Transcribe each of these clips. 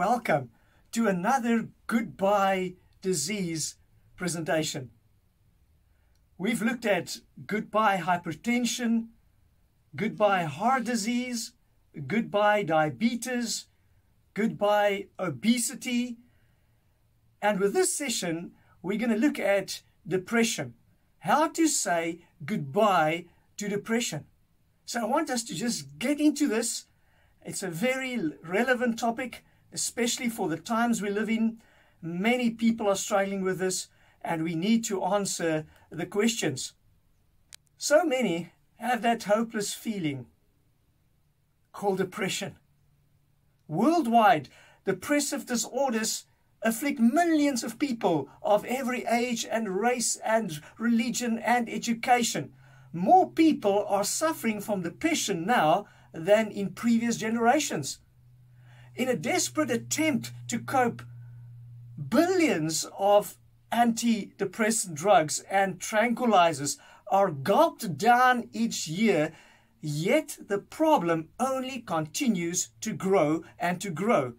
welcome to another Goodbye Disease presentation. We've looked at goodbye hypertension, goodbye heart disease, goodbye diabetes, goodbye obesity, and with this session, we're going to look at depression. How to say goodbye to depression. So I want us to just get into this it's a very relevant topic, especially for the times we live in. Many people are struggling with this, and we need to answer the questions. So many have that hopeless feeling called depression. Worldwide, depressive disorders afflict millions of people of every age and race and religion and education. More people are suffering from depression now than in previous generations. In a desperate attempt to cope, billions of antidepressant drugs and tranquilizers are gulped down each year, yet the problem only continues to grow and to grow.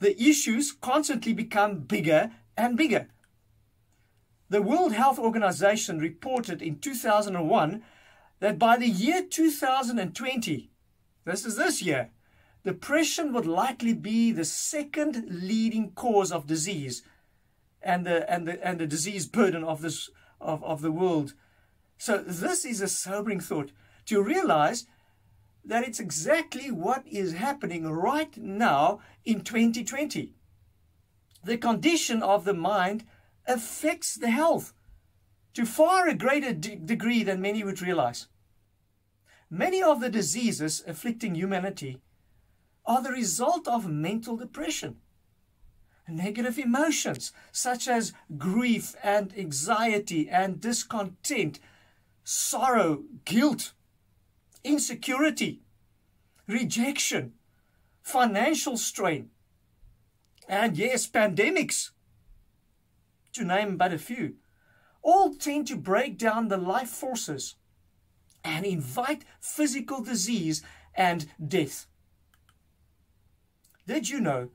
The issues constantly become bigger and bigger. The World Health Organization reported in 2001 that by the year 2020, this is this year. Depression would likely be the second leading cause of disease and the, and the, and the disease burden of, this, of, of the world. So this is a sobering thought to realize that it's exactly what is happening right now in 2020. The condition of the mind affects the health to far a greater de degree than many would realize. Many of the diseases afflicting humanity are the result of mental depression. Negative emotions such as grief and anxiety and discontent, sorrow, guilt, insecurity, rejection, financial strain, and yes, pandemics, to name but a few, all tend to break down the life forces and invite physical disease and death. Did you know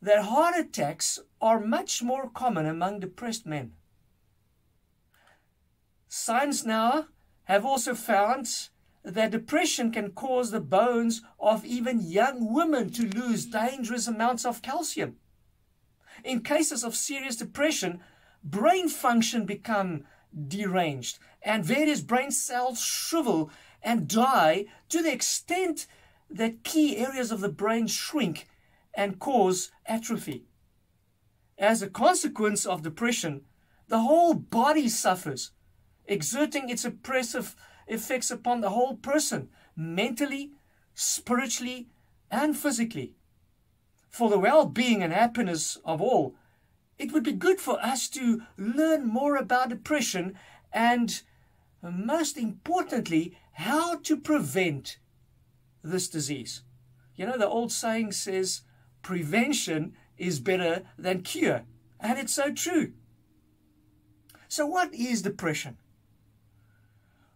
that heart attacks are much more common among depressed men? Science now have also found that depression can cause the bones of even young women to lose dangerous amounts of calcium. In cases of serious depression, brain function become deranged, and various brain cells shrivel and die to the extent that key areas of the brain shrink and cause atrophy. As a consequence of depression, the whole body suffers, exerting its oppressive effects upon the whole person, mentally, spiritually, and physically. For the well being and happiness of all, it would be good for us to learn more about depression and, most importantly, how to prevent this disease. You know, the old saying says prevention is better than cure, and it's so true. So, what is depression?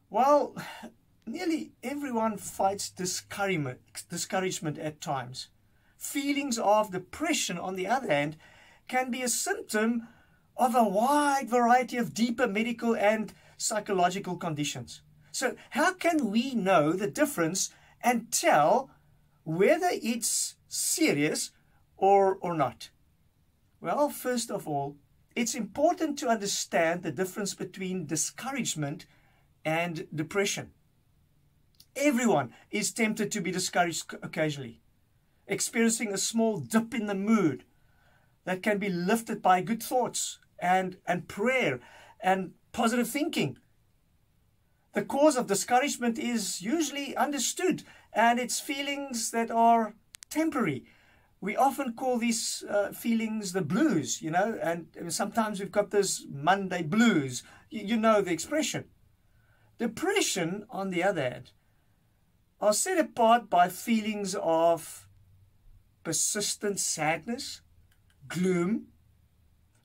Well, nearly everyone fights discouragement, discouragement at times. Feelings of depression, on the other hand, can be a symptom of a wide variety of deeper medical and psychological conditions. So, how can we know the difference and tell whether it's serious or, or not? Well, first of all, it's important to understand the difference between discouragement and depression. Everyone is tempted to be discouraged occasionally, experiencing a small dip in the mood that can be lifted by good thoughts and, and prayer and positive thinking. The cause of discouragement is usually understood and it's feelings that are temporary. We often call these uh, feelings the blues, you know, and sometimes we've got this Monday blues. You, you know the expression. Depression, on the other hand, are set apart by feelings of persistent sadness, gloom,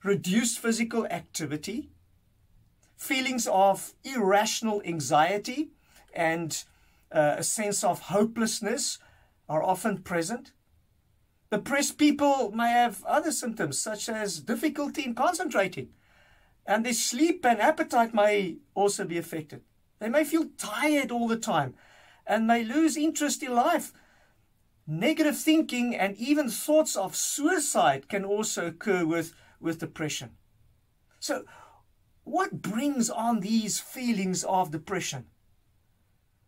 reduced physical activity, feelings of irrational anxiety, and uh, a sense of hopelessness are often present. Depressed people may have other symptoms such as difficulty in concentrating, and their sleep and appetite may also be affected. They may feel tired all the time and may lose interest in life. Negative thinking and even thoughts of suicide can also occur with, with depression. So, what brings on these feelings of depression?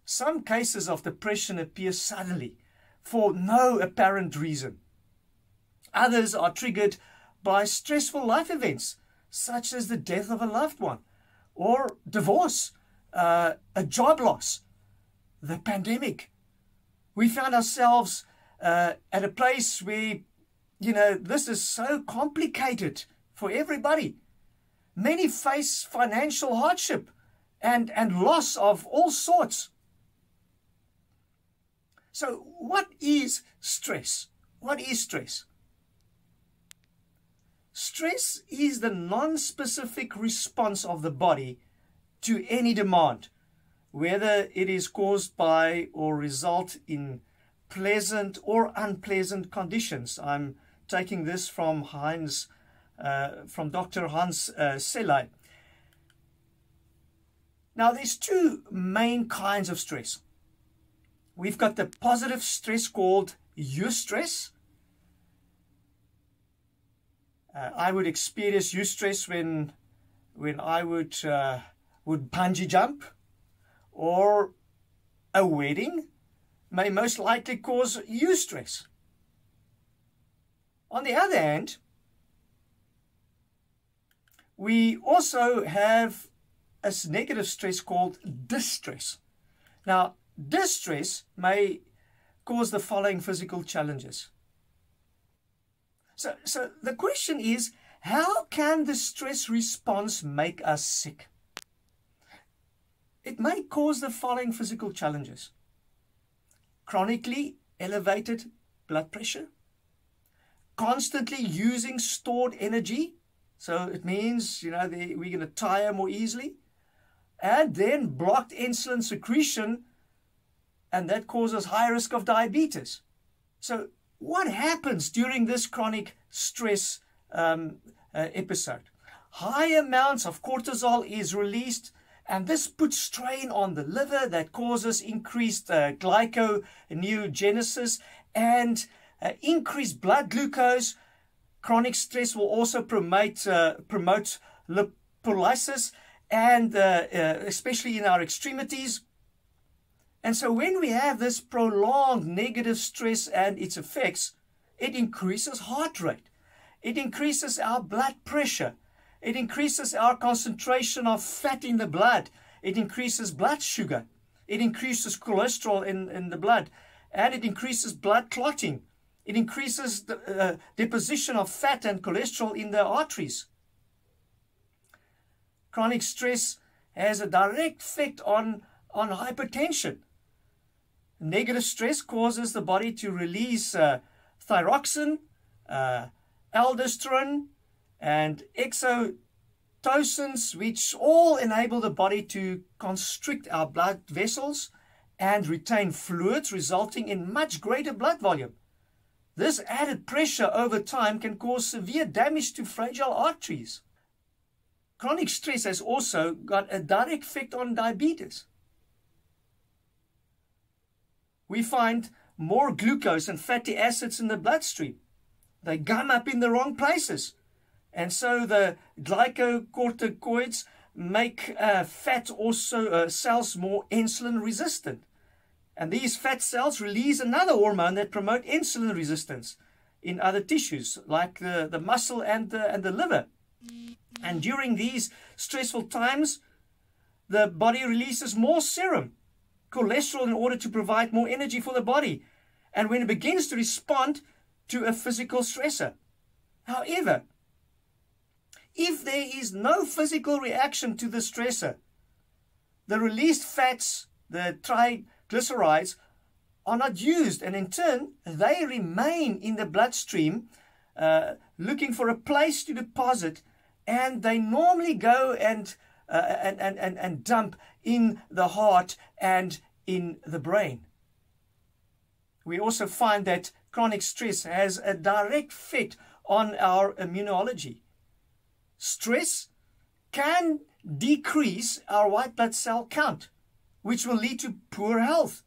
Some cases of depression appear suddenly for no apparent reason. Others are triggered by stressful life events, such as the death of a loved one, or divorce, uh, a job loss, the pandemic. We found ourselves uh, at a place where, you know, this is so complicated for everybody. Many face financial hardship and, and loss of all sorts. So, what is stress? What is stress? Stress is the non specific response of the body to any demand, whether it is caused by or result in pleasant or unpleasant conditions. I'm taking this from Heinz, from Dr. Hans uh. Now, there's two main kinds of stress. We've got the positive stress called eustress, uh, I would experience eustress when when I would uh, would bungee jump, or a wedding may most likely cause eustress. On the other hand, we also have a negative stress called distress. Now, distress may cause the following physical challenges so, so the question is, how can the stress response make us sick? It may cause the following physical challenges. Chronically elevated blood pressure, constantly using stored energy, so it means, you know, we're going to tire more easily, and then blocked insulin secretion, and that causes high risk of diabetes. So what happens during this chronic stress um, uh, episode? High amounts of cortisol is released, and this puts strain on the liver that causes increased uh, glyconeogenesis and uh, increased blood glucose. Chronic stress will also promote uh, promote lipolysis, and uh, uh, especially in our extremities, and so when we have this prolonged negative stress and its effects, it increases heart rate. It increases our blood pressure. It increases our concentration of fat in the blood. It increases blood sugar. It increases cholesterol in, in the blood. And it increases blood clotting. It increases the uh, deposition of fat and cholesterol in the arteries. Chronic stress has a direct effect on, on hypertension. Negative stress causes the body to release uh, thyroxine, uh, aldosterone, and exotocins, which all enable the body to constrict our blood vessels and retain fluids, resulting in much greater blood volume. This added pressure over time can cause severe damage to fragile arteries. Chronic stress has also got a direct effect on diabetes we find more glucose and fatty acids in the bloodstream. They gum up in the wrong places. And so the glycocorticoids make uh, fat also uh, cells more insulin resistant. And these fat cells release another hormone that promote insulin resistance in other tissues like the, the muscle and the, and the liver. And during these stressful times, the body releases more serum cholesterol in order to provide more energy for the body. And when it begins to respond to a physical stressor. However, if there is no physical reaction to the stressor, the released fats, the triglycerides, are not used, and in turn, they remain in the bloodstream uh, looking for a place to deposit, and they normally go and, uh, and, and, and, and dump in the heart and in the brain. We also find that chronic stress has a direct effect on our immunology. Stress can decrease our white blood cell count, which will lead to poor health.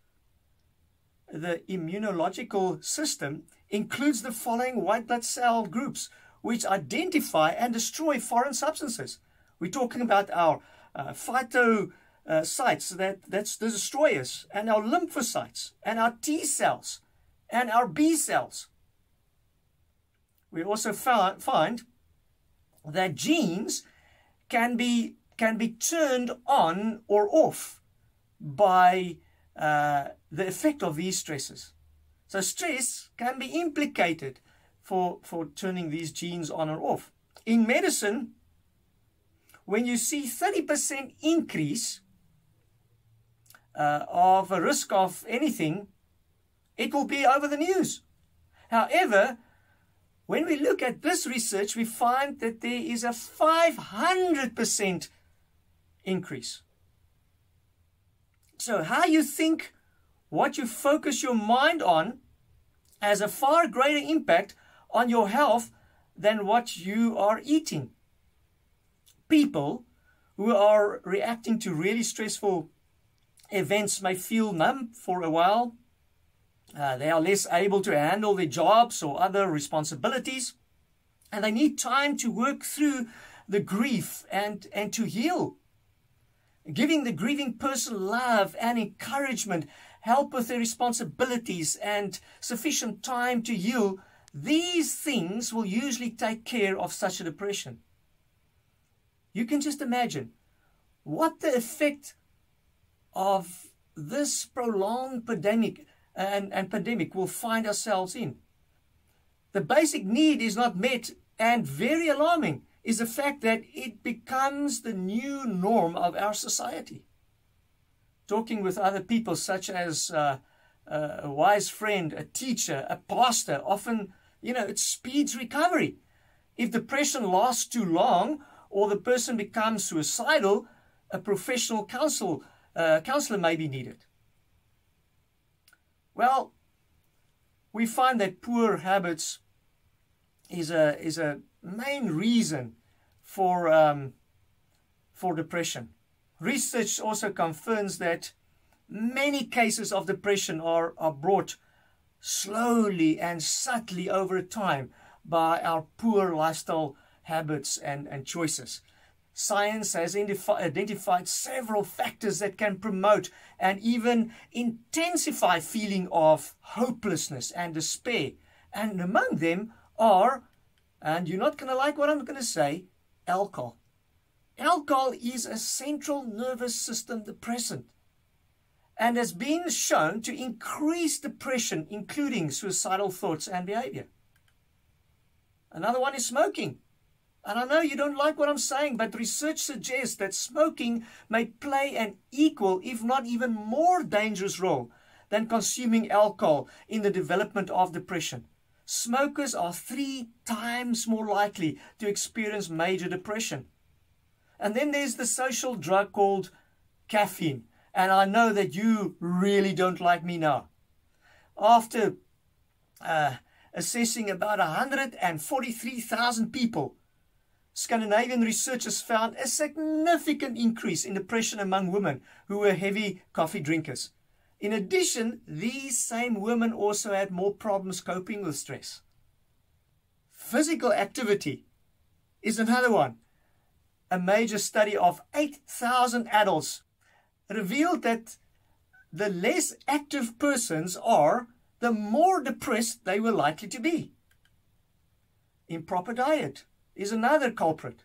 The immunological system includes the following white blood cell groups, which identify and destroy foreign substances. We're talking about our uh, phagocytes, that, that's the destroyers, and our lymphocytes, and our T cells, and our B cells. We also find that genes can be can be turned on or off by uh, the effect of these stresses. So stress can be implicated for, for turning these genes on or off. In medicine, when you see 30% increase uh, of a risk of anything, it will be over the news. However, when we look at this research, we find that there is a 500% increase. So, how you think, what you focus your mind on, has a far greater impact on your health than what you are eating. People who are reacting to really stressful events may feel numb for a while. Uh, they are less able to handle their jobs or other responsibilities, and they need time to work through the grief and, and to heal. Giving the grieving person love and encouragement, help with their responsibilities, and sufficient time to heal, these things will usually take care of such a depression. You can just imagine what the effect of this prolonged pandemic and, and pandemic will find ourselves in. The basic need is not met, and very alarming is the fact that it becomes the new norm of our society. Talking with other people, such as uh, uh, a wise friend, a teacher, a pastor, often, you know, it speeds recovery. If depression lasts too long or the person becomes suicidal, a professional counsel, uh, counselor may be needed. Well, we find that poor habits is a is a main reason for um, for depression. Research also confirms that many cases of depression are, are brought slowly and subtly over time by our poor lifestyle habits and, and choices. Science has identified several factors that can promote and even intensify feeling of hopelessness and despair. And among them are, and you're not going to like what I'm going to say, alcohol. Alcohol is a central nervous system depressant and has been shown to increase depression, including suicidal thoughts and behavior. Another one is smoking. And I know you don't like what I'm saying, but research suggests that smoking may play an equal, if not even more dangerous role than consuming alcohol in the development of depression. Smokers are three times more likely to experience major depression. And then there's the social drug called caffeine. And I know that you really don't like me now. After uh, assessing about 143,000 people Scandinavian researchers found a significant increase in depression among women who were heavy coffee drinkers. In addition, these same women also had more problems coping with stress. Physical activity is another one. A major study of 8,000 adults revealed that the less active persons are, the more depressed they were likely to be. Improper diet is another culprit.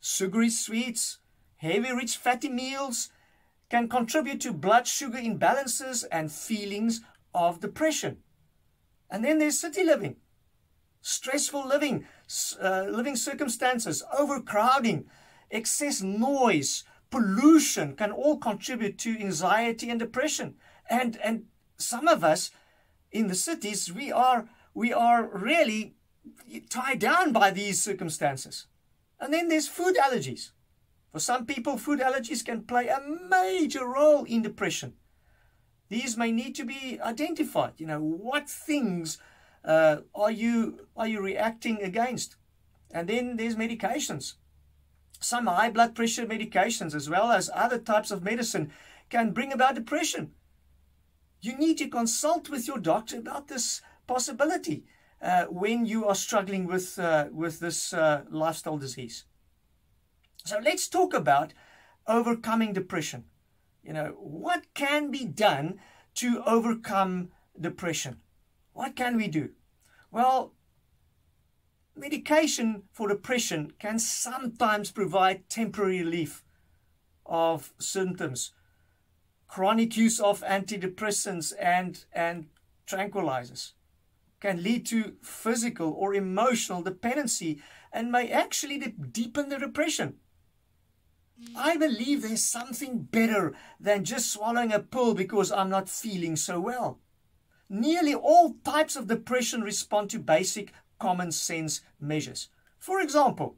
Sugary sweets, heavy rich fatty meals can contribute to blood sugar imbalances and feelings of depression. And then there's city living, stressful living, uh, living circumstances, overcrowding, excess noise, pollution can all contribute to anxiety and depression. And and some of us in the cities, we are we are really tied down by these circumstances. And then there's food allergies. For some people, food allergies can play a major role in depression. These may need to be identified. You know, what things uh, are you are you reacting against? And then there's medications. Some high blood pressure medications, as well as other types of medicine, can bring about depression. You need to consult with your doctor about this possibility uh, when you are struggling with uh, with this uh, lifestyle disease. So let's talk about overcoming depression. You know, what can be done to overcome depression? What can we do? Well, medication for depression can sometimes provide temporary relief of symptoms. Chronic use of antidepressants and, and tranquilizers can lead to physical or emotional dependency and may actually deepen the depression. I believe there's something better than just swallowing a pill because I'm not feeling so well. Nearly all types of depression respond to basic common sense measures. For example,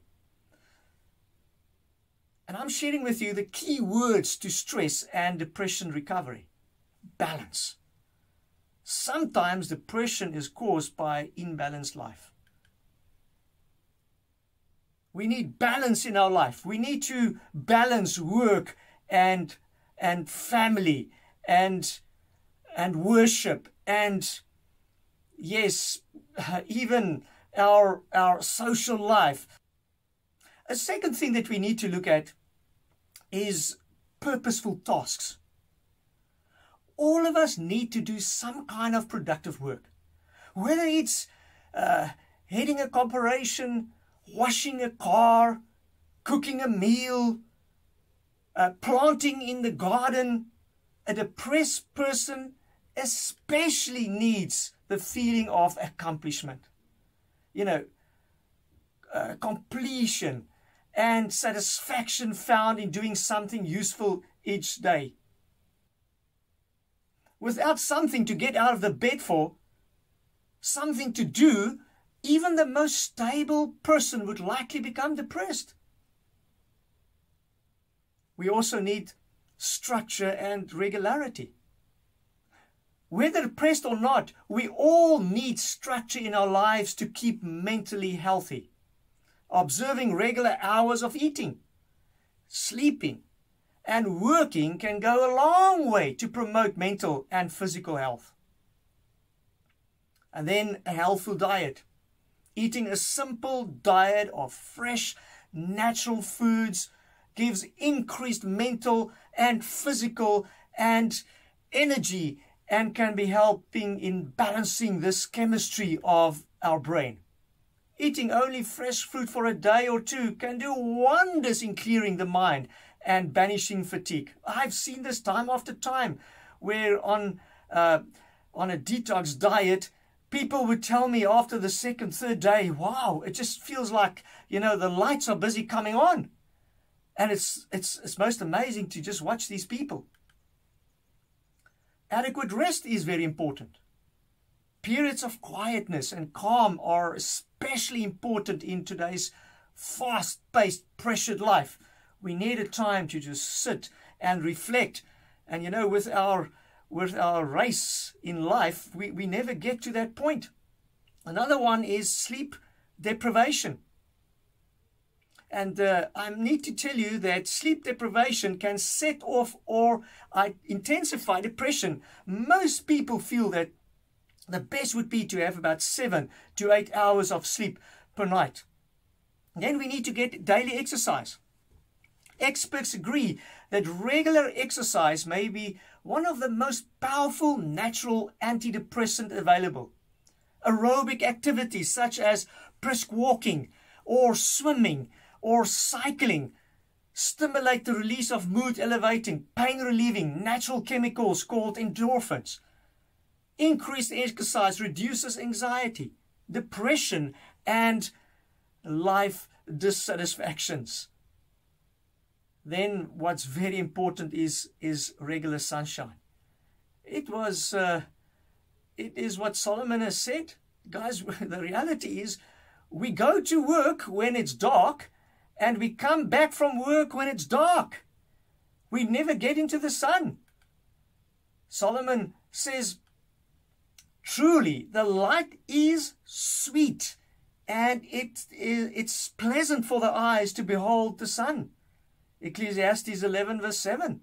and I'm sharing with you the key words to stress and depression recovery balance. Sometimes depression is caused by imbalanced life. We need balance in our life. We need to balance work and and family and and worship and yes, even our our social life. A second thing that we need to look at is purposeful tasks. All of us need to do some kind of productive work, whether it's uh, heading a corporation, washing a car, cooking a meal, uh, planting in the garden. A depressed person especially needs the feeling of accomplishment. You know, uh, completion and satisfaction found in doing something useful each day. Without something to get out of the bed for, something to do, even the most stable person would likely become depressed. We also need structure and regularity. Whether depressed or not, we all need structure in our lives to keep mentally healthy. Observing regular hours of eating, sleeping, and working can go a long way to promote mental and physical health. And then a healthful diet. Eating a simple diet of fresh, natural foods gives increased mental and physical and energy and can be helping in balancing this chemistry of our brain. Eating only fresh fruit for a day or two can do wonders in clearing the mind and banishing fatigue. I've seen this time after time where on uh, on a detox diet people would tell me after the second, third day, wow, it just feels like, you know, the lights are busy coming on. And it's, it's, it's most amazing to just watch these people. Adequate rest is very important. Periods of quietness and calm are especially important in today's fast paced, pressured life. We need a time to just sit and reflect. And you know, with our with our race in life, we, we never get to that point. Another one is sleep deprivation. And uh, I need to tell you that sleep deprivation can set off or uh, intensify depression. Most people feel that the best would be to have about seven to eight hours of sleep per night. Then we need to get daily exercise. Experts agree that regular exercise may be one of the most powerful natural antidepressant available. Aerobic activities such as brisk walking or swimming or cycling stimulate the release of mood elevating, pain relieving natural chemicals called endorphins. Increased exercise reduces anxiety, depression, and life dissatisfactions. Then what's very important is, is regular sunshine. It was, uh, it is what Solomon has said. Guys, the reality is we go to work when it's dark and we come back from work when it's dark. We never get into the sun. Solomon says, Truly, the light is sweet, and it, it's pleasant for the eyes to behold the sun. Ecclesiastes 11, verse 7.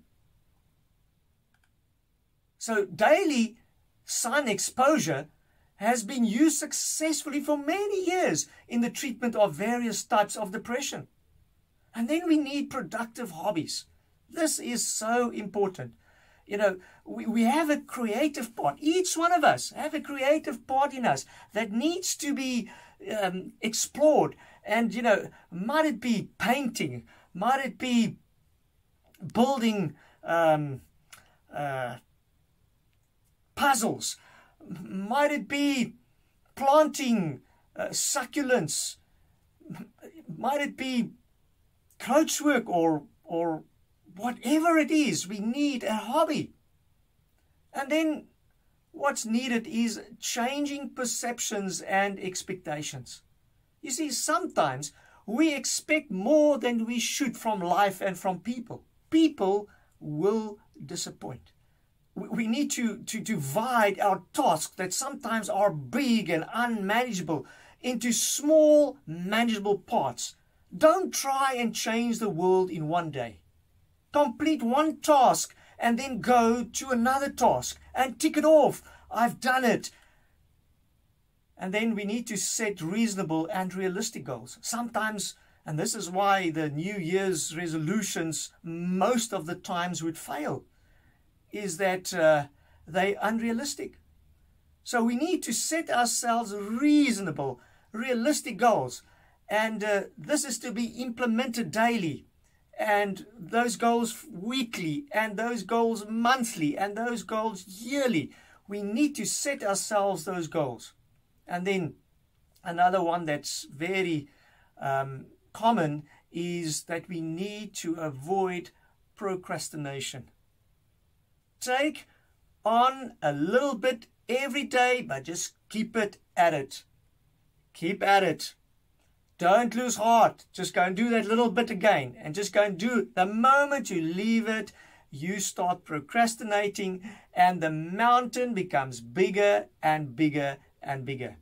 So, daily sun exposure has been used successfully for many years in the treatment of various types of depression. And then we need productive hobbies. This is so important. You know, we, we have a creative part. Each one of us have a creative part in us that needs to be um, explored. And, you know, might it be painting? Might it be building um, uh, puzzles? Might it be planting uh, succulents? Might it be coachwork or or whatever it is, we need a hobby. And then what's needed is changing perceptions and expectations. You see, sometimes we expect more than we should from life and from people. People will disappoint. We need to, to divide our tasks that sometimes are big and unmanageable into small, manageable parts. Don't try and change the world in one day complete one task and then go to another task and tick it off. I've done it. And then we need to set reasonable and realistic goals. Sometimes, and this is why the New Year's resolutions most of the times would fail, is that uh, they're unrealistic. So we need to set ourselves reasonable, realistic goals. And uh, this is to be implemented daily and those goals weekly and those goals monthly and those goals yearly. We need to set ourselves those goals. And then another one that's very um, common is that we need to avoid procrastination. Take on a little bit every day, but just keep it at it. Keep at it. Don't lose heart. Just go and do that little bit again and just go and do. The moment you leave it, you start procrastinating and the mountain becomes bigger and bigger and bigger.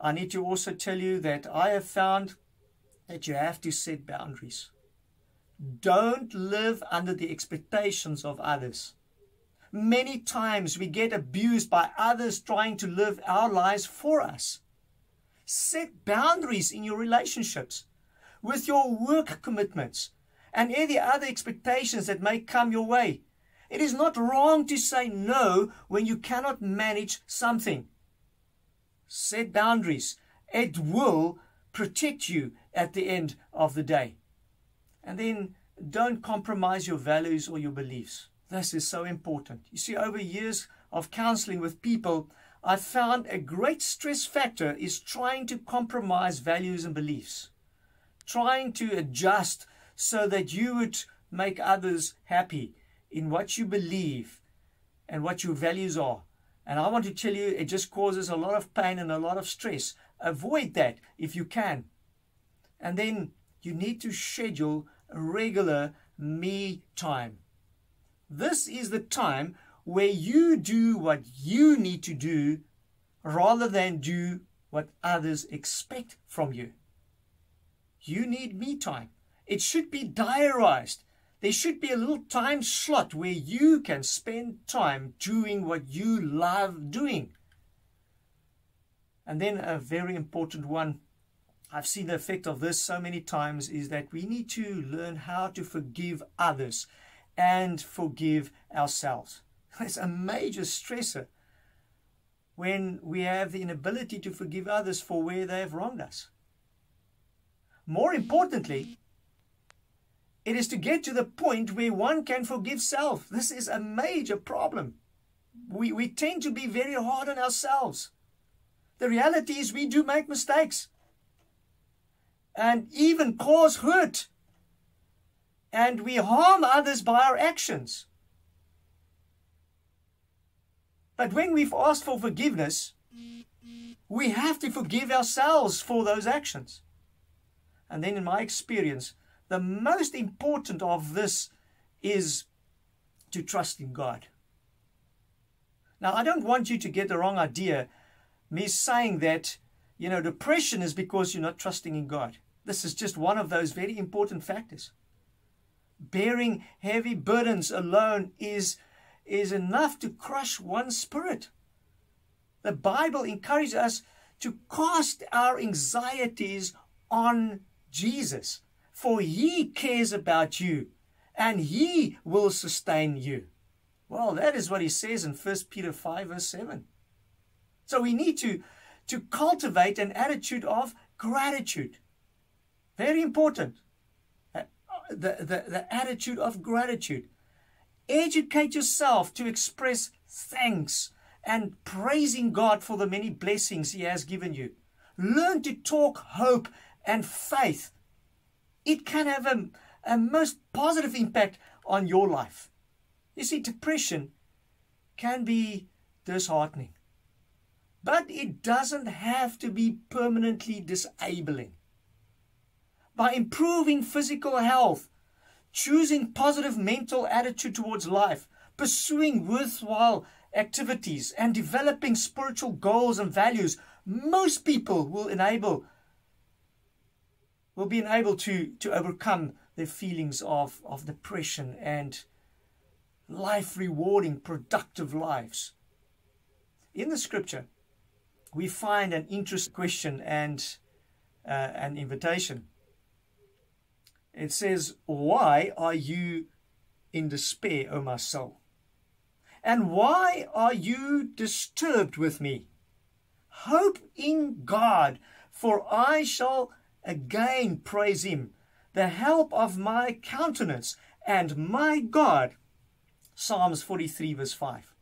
I need to also tell you that I have found that you have to set boundaries. Don't live under the expectations of others. Many times we get abused by others trying to live our lives for us. Set boundaries in your relationships, with your work commitments, and any other expectations that may come your way. It is not wrong to say no when you cannot manage something. Set boundaries. It will protect you at the end of the day. And then don't compromise your values or your beliefs. This is so important. You see, over years of counseling with people, I found a great stress factor is trying to compromise values and beliefs, trying to adjust so that you would make others happy in what you believe and what your values are. And I want to tell you, it just causes a lot of pain and a lot of stress. Avoid that if you can. And then you need to schedule regular me time. This is the time where you do what you need to do rather than do what others expect from you. You need me time. It should be diarized. There should be a little time slot where you can spend time doing what you love doing. And then a very important one, I've seen the effect of this so many times, is that we need to learn how to forgive others and forgive ourselves. That's a major stressor when we have the inability to forgive others for where they have wronged us. More importantly, it is to get to the point where one can forgive self. This is a major problem. We, we tend to be very hard on ourselves. The reality is, we do make mistakes and even cause hurt, and we harm others by our actions. But when we've asked for forgiveness, we have to forgive ourselves for those actions. And then, in my experience, the most important of this is to trust in God. Now, I don't want you to get the wrong idea, me saying that, you know, depression is because you're not trusting in God. This is just one of those very important factors. Bearing heavy burdens alone is, is enough to crush one's spirit. The Bible encourages us to cast our anxieties on Jesus, for he cares about you and he will sustain you. Well, that is what he says in 1 Peter 5, verse 7. So we need to, to cultivate an attitude of gratitude. Very important. Uh, the, the, the attitude of gratitude. Educate yourself to express thanks and praising God for the many blessings He has given you. Learn to talk hope and faith. It can have a, a most positive impact on your life. You see, depression can be disheartening, but it doesn't have to be permanently disabling. By improving physical health, choosing positive mental attitude towards life, pursuing worthwhile activities, and developing spiritual goals and values, most people will enable will be able to, to overcome their feelings of, of depression and life rewarding, productive lives. In the scripture, we find an interesting question and uh, an invitation. It says, Why are you in despair, O my soul? And why are you disturbed with me? Hope in God, for I shall again praise him, the help of my countenance and my God. Psalms 43, verse 5.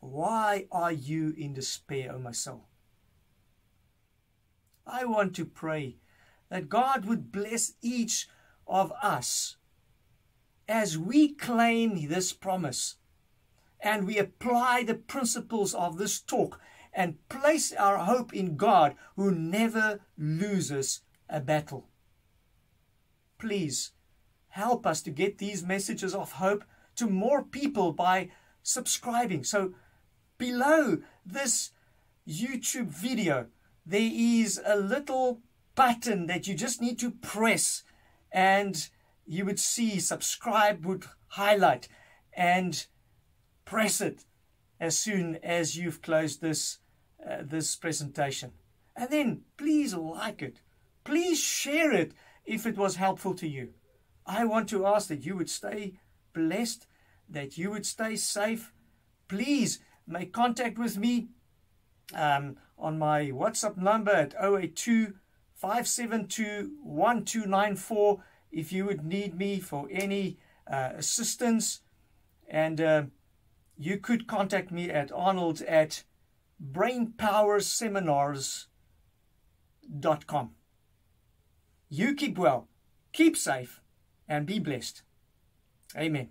Why are you in despair, O my soul? I want to pray that God would bless each of us as we claim this promise and we apply the principles of this talk and place our hope in God who never loses a battle. Please help us to get these messages of hope to more people by subscribing. So, below this YouTube video, there is a little button that you just need to press, and you would see subscribe would highlight. And press it as soon as you've closed this uh, this presentation. And then please like it. Please share it if it was helpful to you. I want to ask that you would stay blessed, that you would stay safe. Please make contact with me um, on my WhatsApp number at 082 572 1294 if you would need me for any uh, assistance. And uh, you could contact me at arnold at brainpowerseminars.com. You keep well, keep safe, and be blessed. Amen.